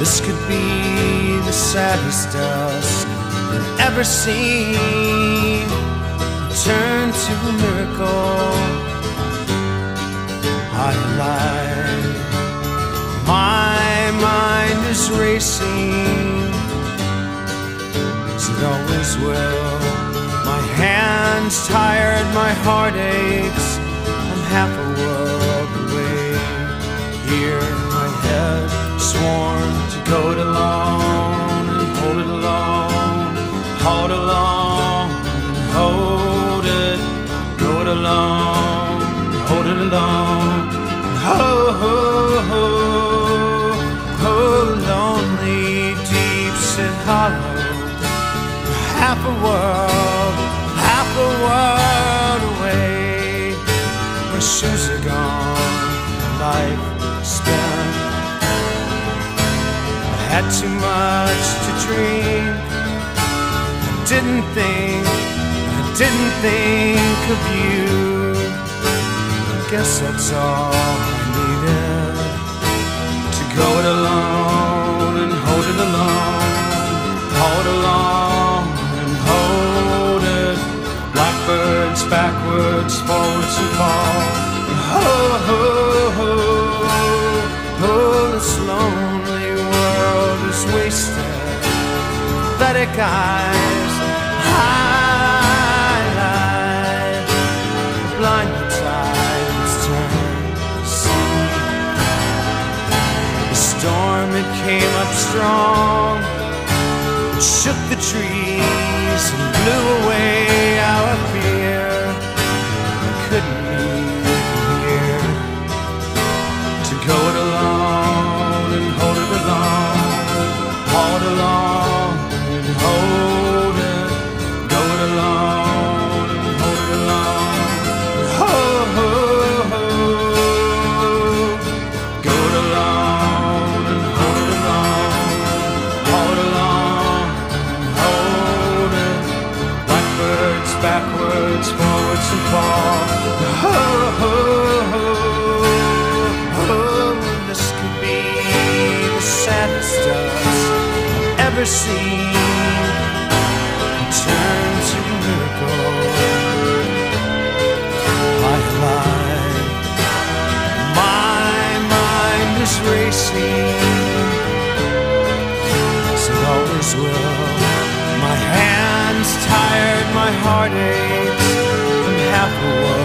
This could be the saddest dusk you've ever seen. Turn to a miracle. I lie. My mind is racing. As it always will. My hands tired, my heart aches. I'm half a world away. Here, sworn to go it alone and hold it alone, hold alone and hold it, go it alone, hold it alone, ho ho ho, ho lonely, deep sit hollow, half a world, half a world away. My shoes are gone, life spent. Had too much to drink. I didn't think, I didn't think of you. I guess that's all I needed to go it alone and hold it alone, hold it alone and hold it. Blackbirds backwards, forwards and fall. Pathetic eyes, highlight the blinding tides turn to sea. The storm it came up strong, it shook the trees and blew backwards, forwards and fall, ho ho ho. Oh, this could be the saddest dust I've ever seen. Turn to a miracle. I lie. My mind is racing. As it always will. My hands tired, my heart aches. I'm half a